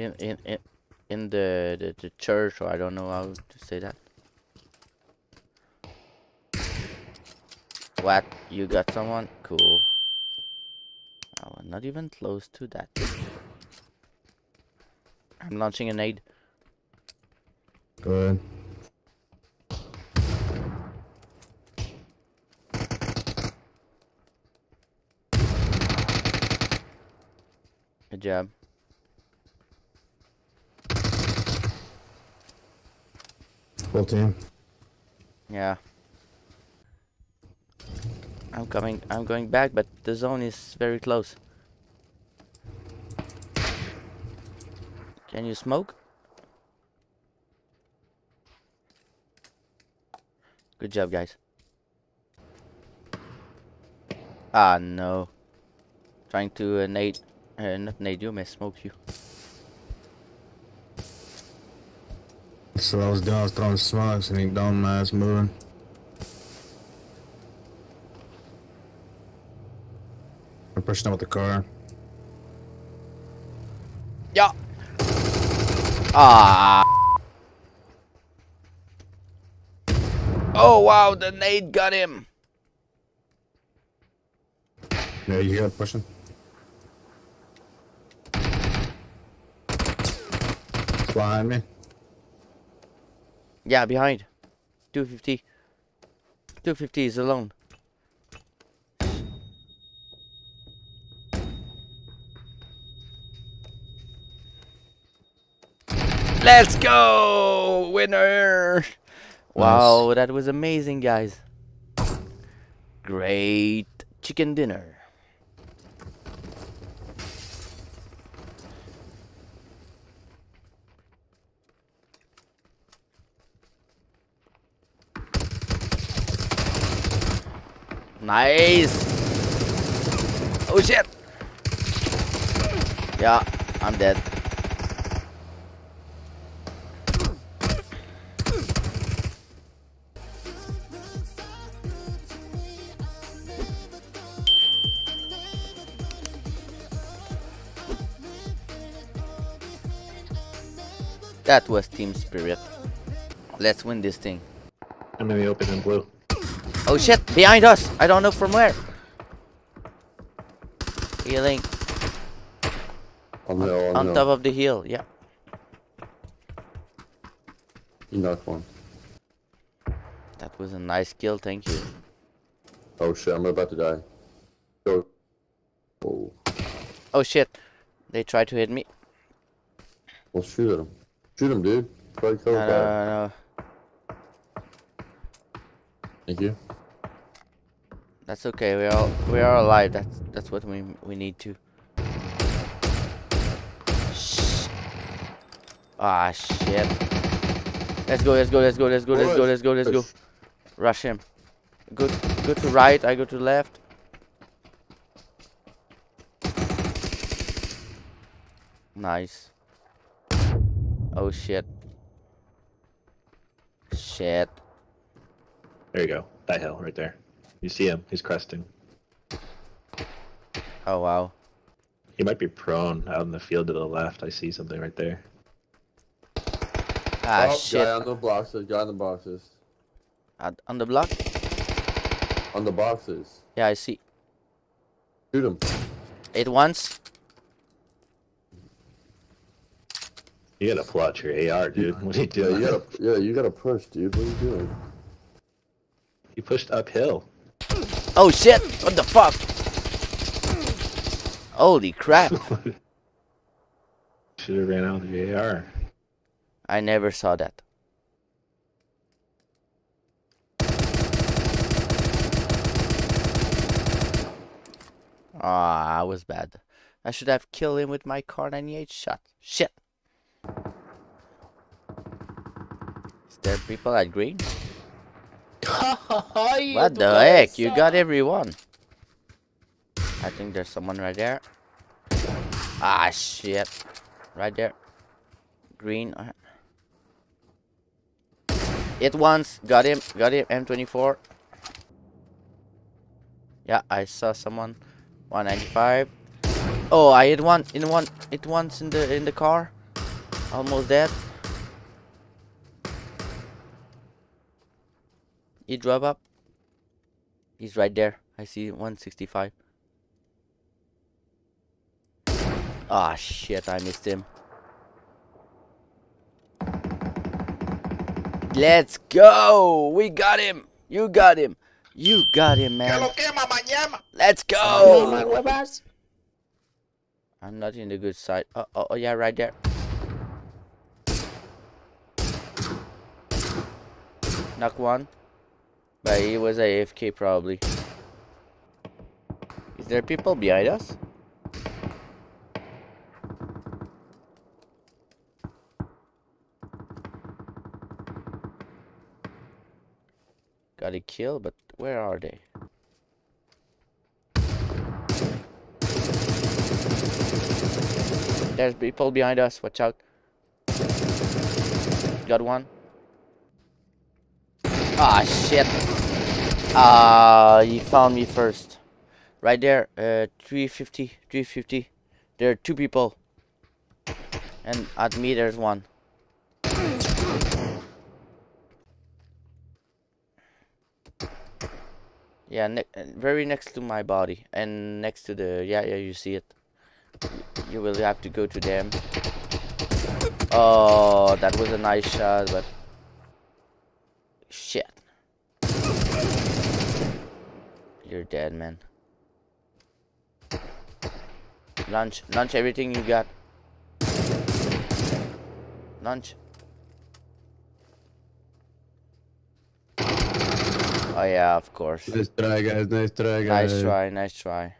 In in in in the, the the church, or I don't know how to say that. What? You got someone? Cool. Oh, not even close to that. I'm launching a nade. Go ahead. Good job. Team. Yeah. I'm coming. I'm going back, but the zone is very close. Can you smoke? Good job, guys. Ah, no. Trying to uh, nade, uh, not nade you, may smoke you. So I was doing, I was throwing smokes and he don't ass moving. I'm pushing out with the car. Yeah. Ah. Oh wow, the nade got him. Yeah, you got pushing. Behind me. Yeah, behind. 250. 250 is alone. Let's go! Winner! Wow, that was amazing, guys. Great chicken dinner. Nice! Oh shit! Yeah, I'm dead. That was team spirit. Let's win this thing. I'm in the open in blue. Oh shit, behind us! I don't know from where. Healing. On the on, On the top of the hill, yeah. Knocked one. That was a nice kill, thank you. Oh shit, I'm about to die. Go. Oh, Oh shit, they tried to hit me. well shoot at him. Shoot him, dude. Try to cover No, no, no, no. Thank you. That's okay. We are we are alive. That's that's what we we need to. Shh. Ah shit. Let's go. Let's go. Let's go. Let's go. Let's go. Let's go. Let's go. Rush him. Go go to right. I go to left. Nice. Oh shit. Shit. There you go. That hill right there. You see him. He's cresting. Oh wow. He might be prone out in the field to the left. I see something right there. Ah oh, shit. Guy on the boxes. Guy on the boxes. Uh, on the block? On the boxes. Yeah, I see. Shoot him. It once. You gotta pull out your AR, dude. What are you Yeah, doing? you gotta. Yeah, you gotta push, dude. What are you doing? You pushed uphill. Oh shit! What the fuck? Holy crap! Should have ran out with your AR. I never saw that. Ah, I was bad. I should have killed him with my Kar98 shot. Shit! Is there people at green? What the heck? You got everyone. I think there's someone right there. Ah, shit. Right there. Green. It Hit once. Got him. Got him. M24. Yeah, I saw someone. 195. Oh, I hit one in one. It once in the in the car. Almost dead. He drop up. He's right there. I see 165. Ah, shit, I missed him. Let's go! We got him! You got him! You got him, man! Let's go! I'm not in the good side. Oh, oh, oh yeah, right there. Knock one. But he was AFK probably. Is there people behind us? Got a kill, but where are they? There's people behind us, watch out. Got one. Ah, shit. Ah, he found me first. Right there, uh, 350, 350. There are two people. And at me, there's one. Yeah, ne very next to my body. And next to the... Yeah, yeah, you see it. You will have to go to them. Oh, that was a nice shot, but... Shit. You're dead, man. Lunch. Lunch everything you got. Lunch. Oh yeah, of course. Nice try, guys. Nice try, guys. Nice try, nice try.